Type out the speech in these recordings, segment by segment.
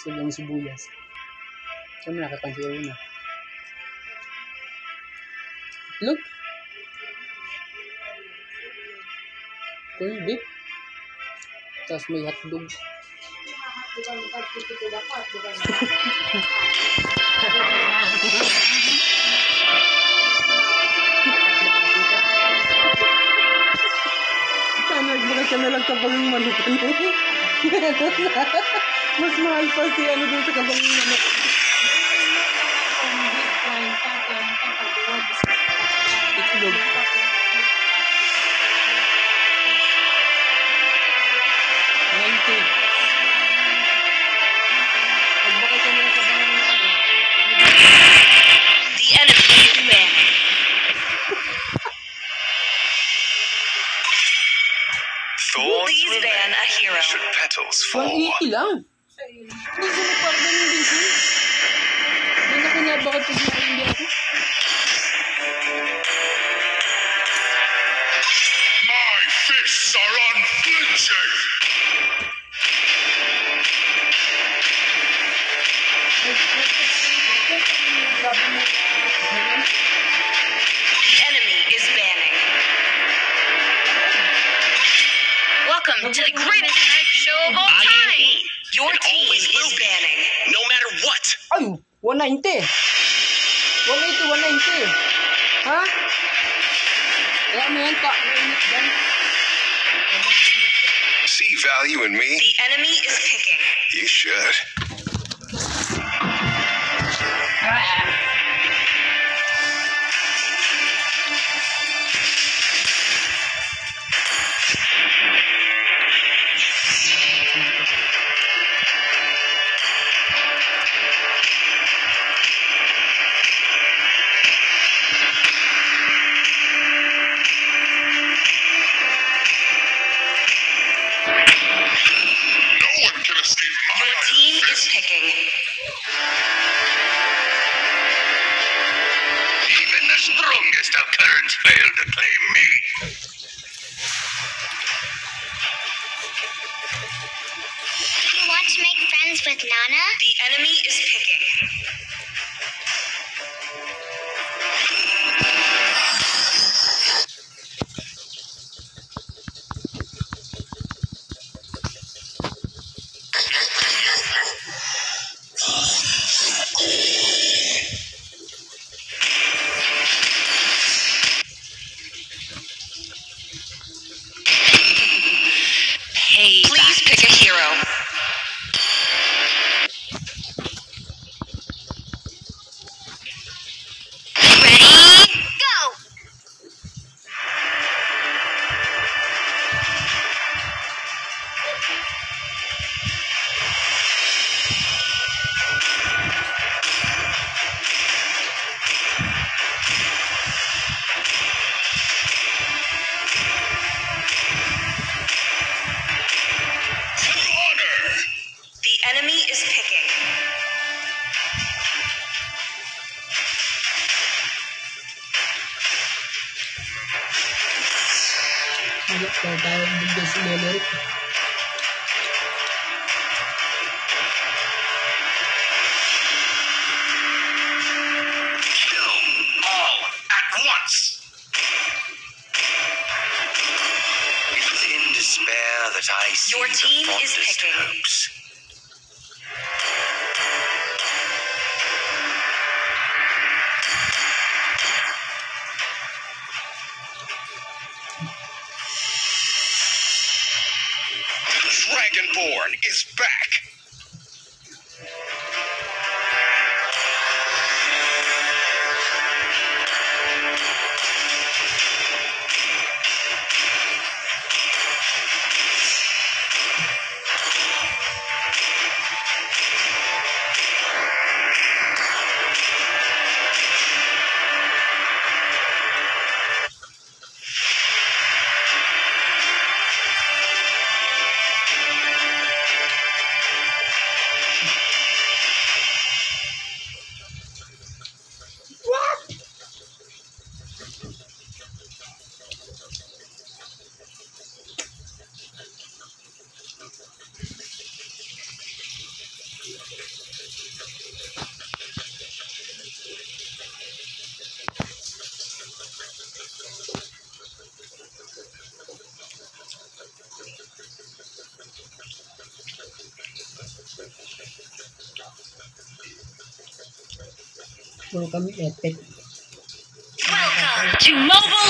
Sigang sibuyas. Kaya nakakansiro na. Ah? Look. Cool beef. Tapos may hotdog. Hotdog. nagbaka ka na lang kapag yung manok ano. Mas mahal pa si ano dun sa kapag yung manok. done 190. 180, 190. Ha? Kaya mo yan, tak. See value in me? The enemy is kicking. You should. You want to make friends with Nana? The enemy is picking. Puro kami epic. Welcome to Mobile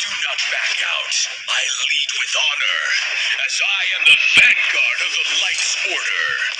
do not back out. I lead with honor, as I am the vanguard of the Light's Order.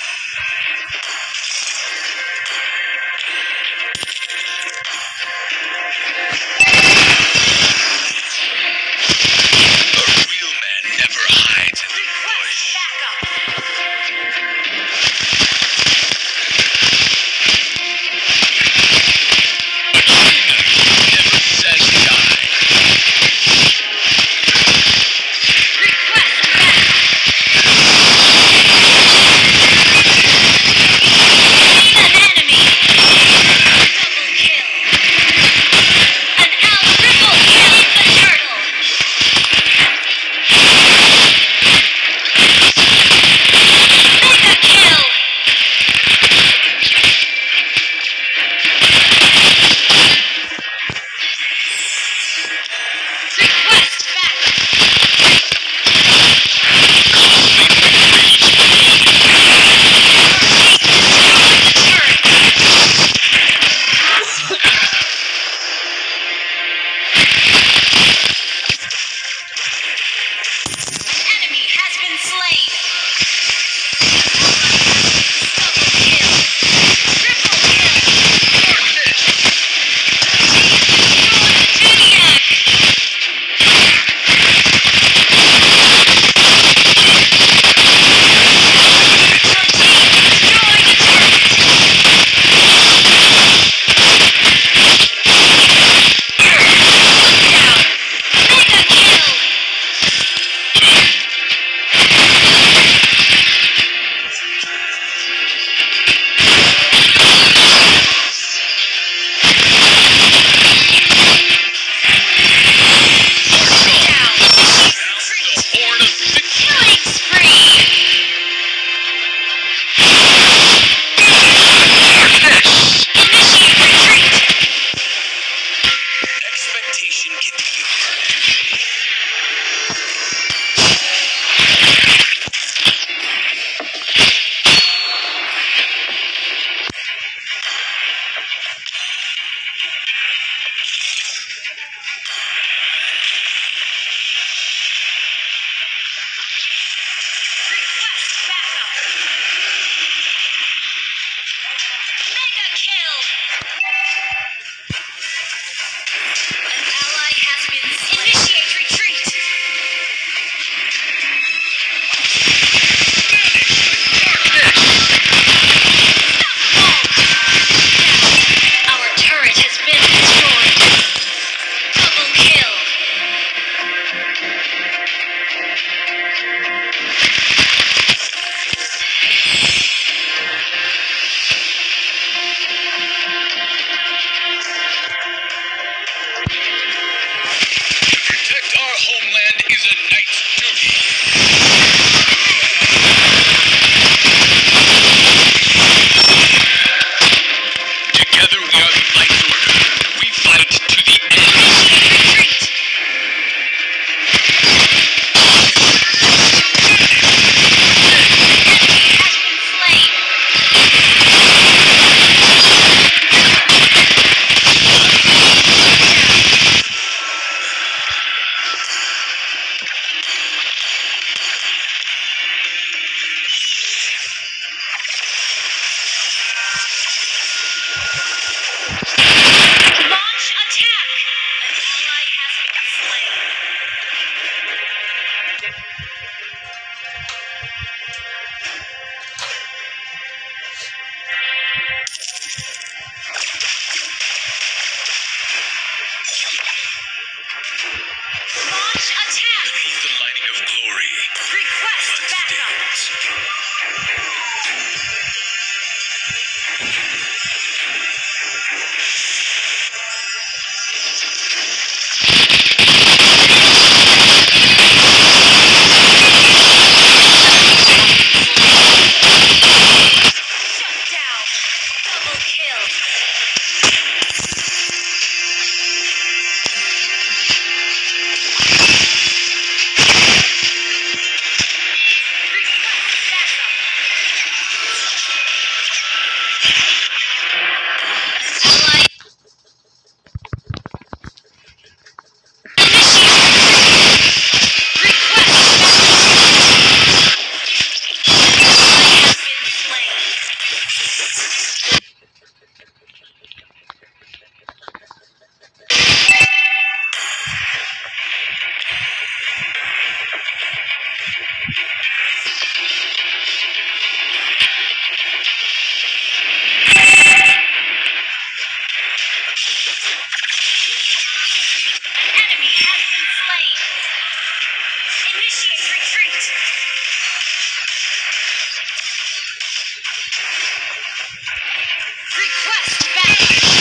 Thank you.